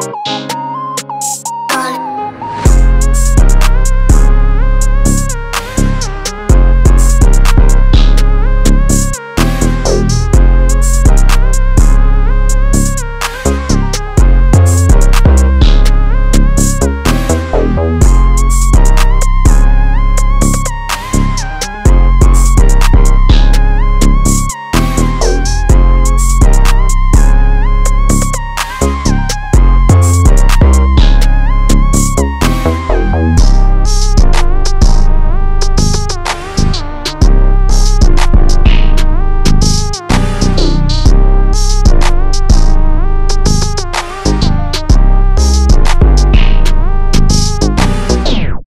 you.